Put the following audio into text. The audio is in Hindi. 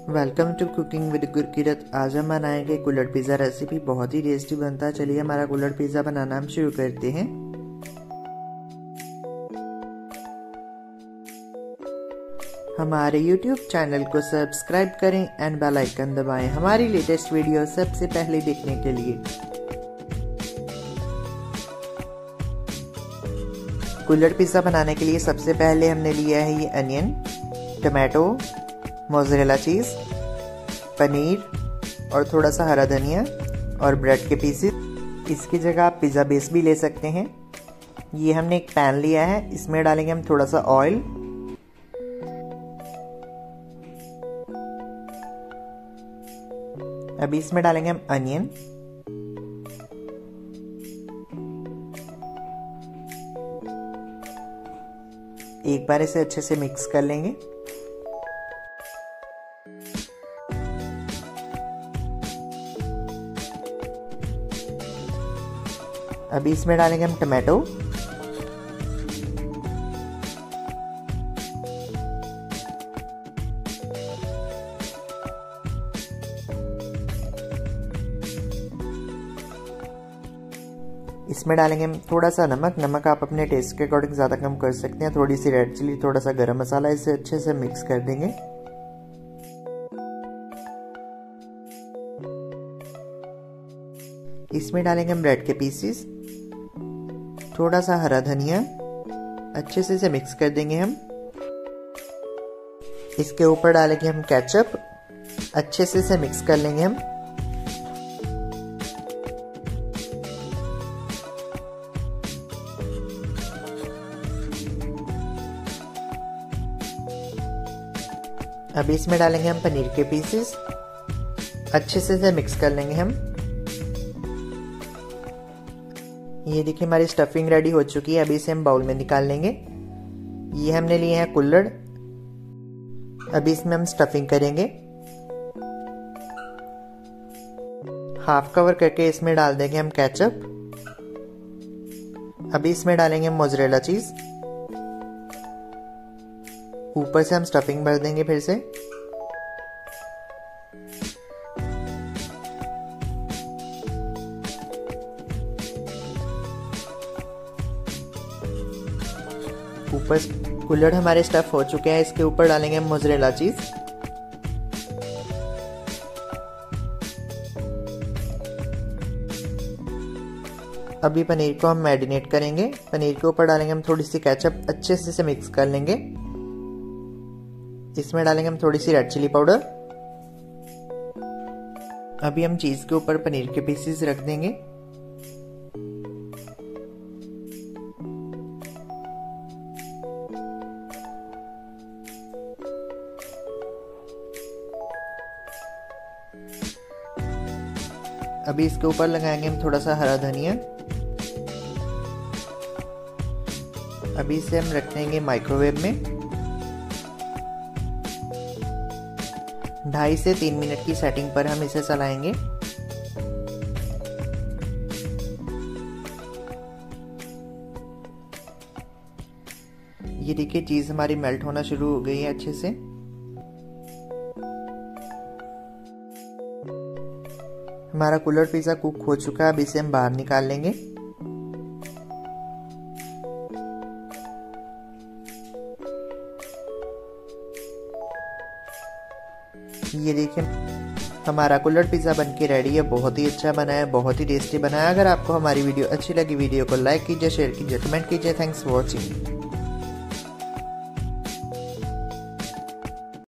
Welcome to cooking with Gurkirat आज हम बनाएँगे कुलर पिज़्ज़ा रेसिपी बहुत ही टेस्टी बनता है। चलिए हमारा कुलर पिज़्ज़ा बनाना हम शुरू करते हैं। हमारे YouTube चैनल को सब्सक्राइब करें एंड बेल आइकन दबाएँ। हमारी लेटेस्ट वीडियो सबसे पहले देखने के लिए। कुलर पिज़्ज़ा बनाने के लिए सबसे पहले हमने लिया है ये onion tomato mozzarella cheese paneer और थोड़ा सा हरा धनिया और ब्रेड के पीसेस इसकी जगह आप पिज़्ज़ा बेस भी ले सकते हैं। ये हमने एक पैन लिया है। इसमें डालेंगे हम थोड़ा सा ऑयल अभी इसमें डालेंगे हम अनियन एक बार इसे अच्छे से मिक्स कर लेंगे। अभी इसमें डालेंगे हम टमाटो। इसमें डालेंगे हम थोड़ा सा नमक। नमक आप अपने टेस्ट के अकॉर्डिंग ज़्यादा कम कर सकते हैं। थोड़ी सी रेड चिली थोड़ा सा गरम मसाला इसे अच्छे से मिक्स कर देंगे। इसमें डालेंगे हम ब्रेड के पीसेस थोड़ा सा हरा धनिया। अच्छे से इसे मिक्स कर देंगे हम। इसके ऊपर डालेंगे हम केचप अच्छे से इसे मिक्स कर लेंगे हम। अभी इसमें डालेंगे हम पनीर के पीसेस अच्छे से इसे मिक्स कर लेंगे हम। ये देखिए, हमारी स्टफिंग रेडी हो चुकी है। अभी इसे हम बाउल में निकाल लेंगे। ये हमने लिए हैं कुल्लड़ अभी इसमें हम स्टफिंग करेंगे। हाफ़ कवर करके इसमें डाल देंगे हम केचप अभी इसमें डालेंगे हम मोजरेला चीज़ ऊपर से हम स्टफिंग भर देंगे फिर से। ऊपर कुल्लड़ हमारे स्टफ़ हो चुके हैं, इसके ऊपर डालेंगे मोजरेला चीज़ अभी पनीर को हम मैरिनेट करेंगे। पनीर के ऊपर डालेंगे हम थोड़ी सी केचप अच्छे से इसे मिक्स कर लेंगे। इसमें डालेंगे हम थोड़ी सी रेड चिली पाउडर अभी हम चीज़ के ऊपर पनीर के पीसेस रख देंगे। अभी इसके ऊपर लगाएँगे हम थोड़ा सा हरा धनिया। अभी इसे हम रख देंगे माइक्रोवेव में। ढाई से तीन मिनट की सेटिंग पर हम इसे चलाएँगे। ये देखिए, चीज़ हमारी मेल्ट होना शुरू हो गई है अच्छे से। हमारा कूलर पिज़्ज़ा कुक हो चुका है, अब इसे हम बाहर निकाल लेंगे। ये देखिए, हमारा कुल्लड़ पिज़्ज़ा बन के रेडी है, बहुत ही अच्छा बना है बहुत ही टेस्टी बना है अगर आपको हमारी वीडियो अच्छी लगी, वीडियो को लाइक कीजिए शेयर कीजिए कमेंट कीजिए। Thanks for watching